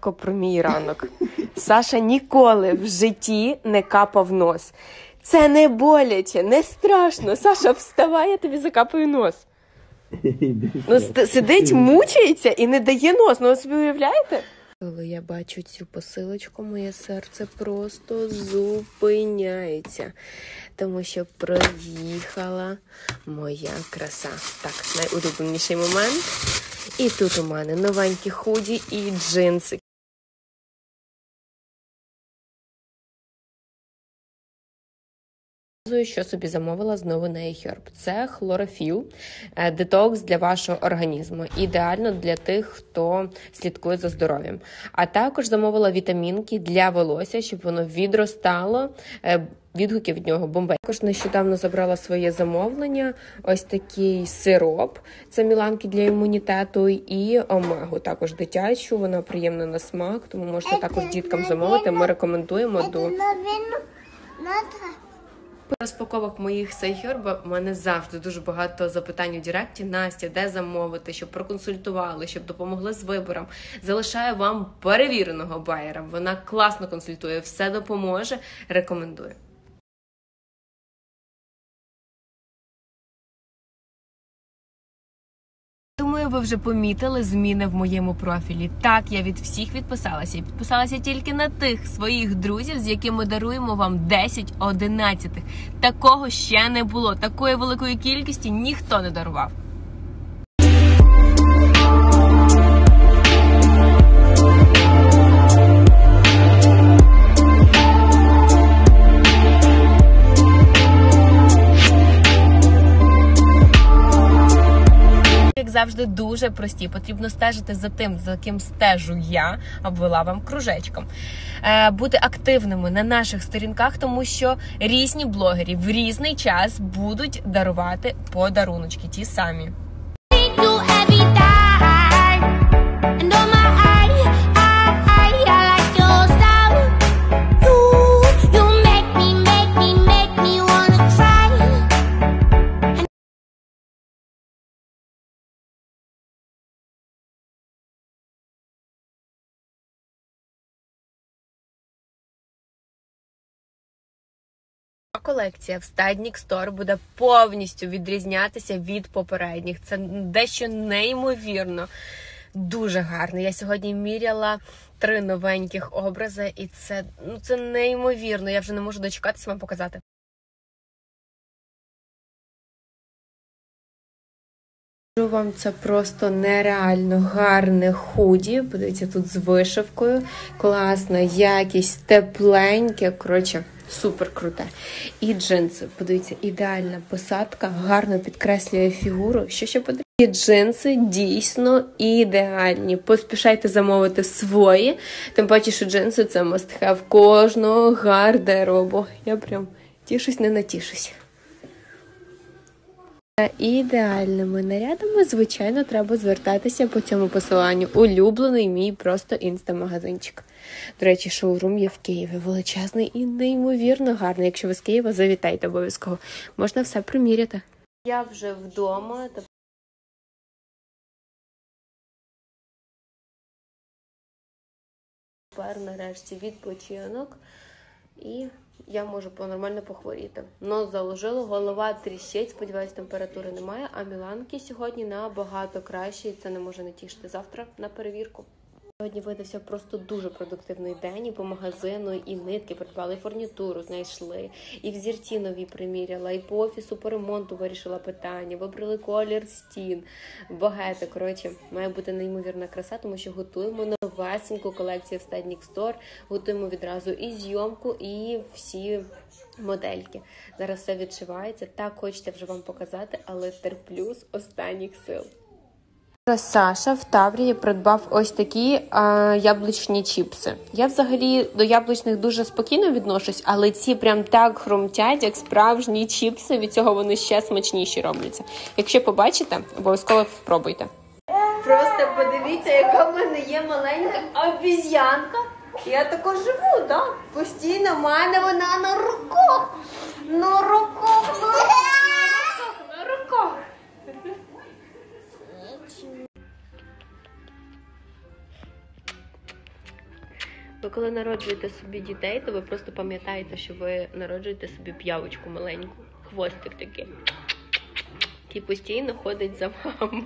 Про мій ранок. Саша ніколи в житті не капав нос. Це не боляче, не страшно. Саша, вставай, я тобі закапаю нос. Ну, сидить, мучається і не дає нос. Ну, ви собі уявляєте? Коли я бачу цю посилочку, моє серце просто зупиняється. Тому що приїхала моя краса. Так, найулюбленіший момент. І тут у мене новенькі худі і джинси. Що собі замовила знову на iHerb. Це хлорофіл, е, детокс для вашого організму. Ідеально для тих, хто слідкує за здоров'ям. А також замовила вітамінки для волосся, щоб воно відростало. Е, Відгуки від нього бомбей. Також нещодавно забрала своє замовлення. Ось такий сироп. Це міланки для імунітету і омегу. Також дитячу. Вона приємна на смак, тому можете також діткам замовити. Ми рекомендуємо до. Розпаковок моїх Сайхерба в мене завжди дуже багато запитань у Діректі. Настя, де замовити, щоб проконсультували, щоб допомогли з вибором. Залишаю вам перевіреного байера. Вона класно консультує, все допоможе. Рекомендую. Ви вже помітили зміни в моєму профілі. Так, я від всіх відписалася. І підписалася тільки на тих своїх друзів, з якими даруємо вам 10 одинадцятих. Такого ще не було. Такої великої кількості ніхто не дарував. Як завжди, дуже прості. Потрібно стежити за тим, за ким стежу я, обвела вам кружечком. Е, бути активними на наших сторінках, тому що різні блогери в різний час будуть дарувати подаруночки, ті самі. Колекція в Stadnik Store буде повністю відрізнятися від попередніх. Це дещо неймовірно. Дуже гарно. Я сьогодні міряла три новеньких образи, і це ну це неймовірно. Я вже не можу дочекатися вам показати. Вам це просто нереально гарне худі. Подивіться, тут з вишивкою. Класна якість, тепленьке. Коротше, супер круте. І джинси. Подивіться, ідеальна посадка, гарно підкреслює фігуру. Що ще потрібно? І джинси дійсно ідеальні. Поспішайте замовити свої. Тим паче, що джинси це мастхев кожного гардеробу. Я прям тішусь, не натішусь. За ідеальними нарядами, звичайно, треба звертатися по цьому посиланню. Улюблений мій просто інстамагазинчик. До речі, шоурум є в Києві. Величезний і неймовірно гарний. Якщо ви з Києва, завітайте обов'язково. Можна все приміряти. Я вже вдома. Тепер нарешті відпочинок. І я можу нормально похворіти. Нос заложило, голова тріщить, сподіваюсь, температури немає. А Міланки сьогодні набагато краще, і це не може не тішити. Завтра на перевірку. Сьогодні видався просто дуже продуктивний день і по магазину, і нитки придбали, і фурнітуру знайшли, і взірці нові приміряла, і по офісу по ремонту вирішила питання, вибрали колір стін. Багато. Коротше, має бути неймовірна краса, тому що готуємо новесеньку колекцію в Stadnik Store. Готуємо відразу і зйомку, і всі модельки. Зараз все відшивається. Так хочеться вже вам показати, але терплю з останніх сил. Саша в Таврії придбав ось такі а, яблучні чіпси. Я взагалі до яблучних дуже спокійно відношусь, але ці прям так хрумтять, як справжні чіпси. Від цього вони ще смачніші робляться. Якщо побачите, обов'язково спробуйте. Просто подивіться, яка в мене є маленька обіз'янка. Я тако живу, да? Постійно в мене вона на руках. На руках, Ви коли народжуєте собі дітей, то ви просто пам'ятаєте, що ви народжуєте собі п'явочку маленьку, хвостик такий, який постійно ходить за вами.